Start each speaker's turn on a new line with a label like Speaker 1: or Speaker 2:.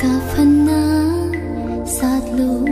Speaker 1: ka phana sát lối